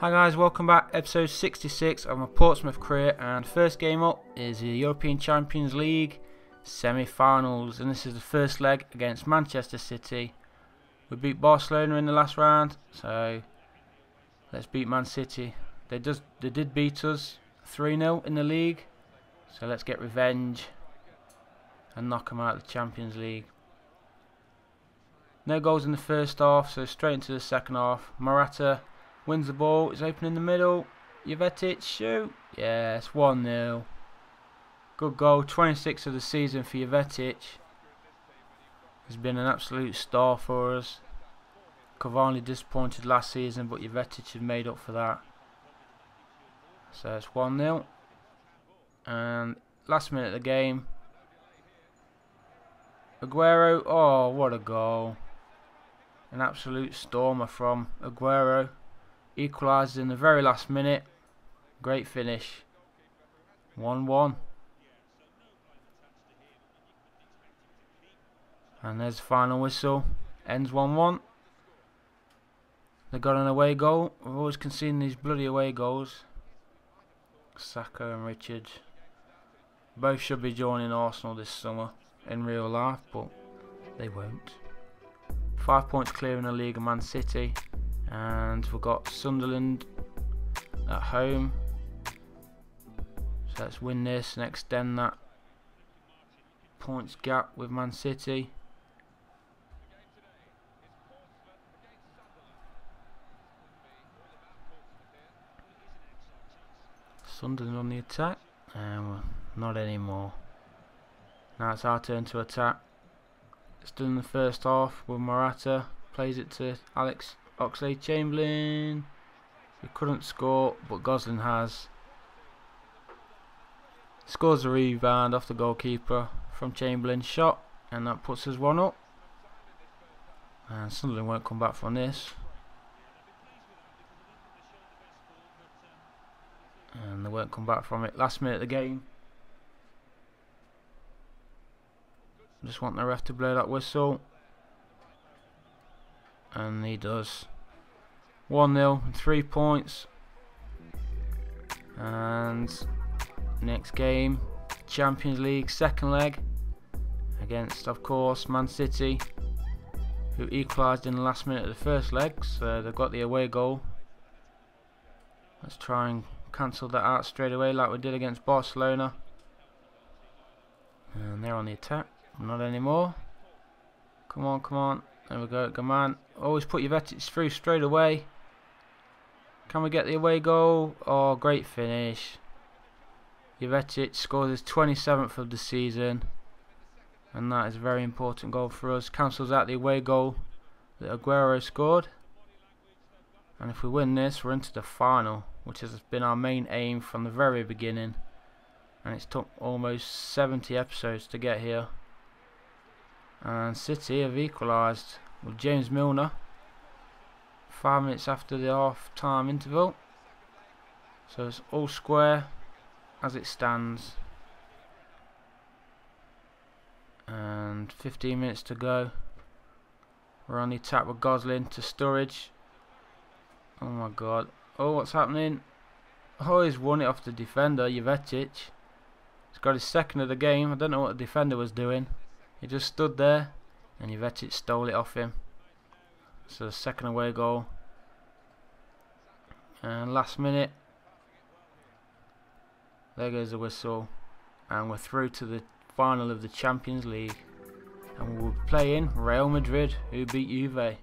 Hi guys, welcome back. Episode 66 of my Portsmouth career, and first game up is the European Champions League semi-finals, and this is the first leg against Manchester City. We beat Barcelona in the last round, so let's beat Man City. They does they did beat us 3-0 in the league, so let's get revenge and knock them out of the Champions League. No goals in the first half, so straight into the second half. Morata Wins the ball. It's open in the middle. Jovetic, shoot. Yes, 1 0. Good goal. 26 of the season for Jovetic. Has been an absolute star for us. Cavani disappointed last season, but Jovetic has made up for that. So it's 1 0. And last minute of the game. Aguero. Oh, what a goal. An absolute stormer from Aguero. Equalised in the very last minute. Great finish. 1-1. And there's the final whistle. Ends 1-1. They got an away goal. We've always conceding these bloody away goals. Saka and Richards. Both should be joining Arsenal this summer in real life, but they won't. Five points clear in the league of Man City and we've got Sunderland at home. So let's win this. And extend that points gap with Man City. Sunderland on the attack. And not anymore. Now it's our turn to attack. It's done in the first half with Morata. Plays it to Alex Oxlade Chamberlain. We couldn't score, but Gosling has. Scores a rebound off the goalkeeper from Chamberlain's shot, and that puts us one up. And Sunderland won't come back from this. And they won't come back from it. Last minute of the game. Just want the ref to blow that whistle and he does. 1-0 3 points. And next game Champions League second leg against of course Man City who equalised in the last minute of the first leg so they've got the away goal. Let's try and cancel that out straight away like we did against Barcelona. And they're on the attack. Not anymore. Come on come on there we go, on. Always put your Jovetic through straight away. Can we get the away goal? Oh, great finish. Jovetic scores his 27th of the season. And that is a very important goal for us. Cancels out the away goal that Aguero scored. And if we win this, we're into the final, which has been our main aim from the very beginning. And it's took almost 70 episodes to get here and City have equalised with James Milner. Five minutes after the half time interval. So it's all square as it stands. And 15 minutes to go. We're on the attack with Gosling to Sturridge. Oh my god. Oh what's happening? Oh he's won it off the defender Jovetic. He's got his second of the game. I don't know what the defender was doing he just stood there and Jovetic stole it off him. So the second away goal. And last minute, there goes the whistle. And we're through to the final of the Champions League. And we'll be playing Real Madrid, who beat Juve.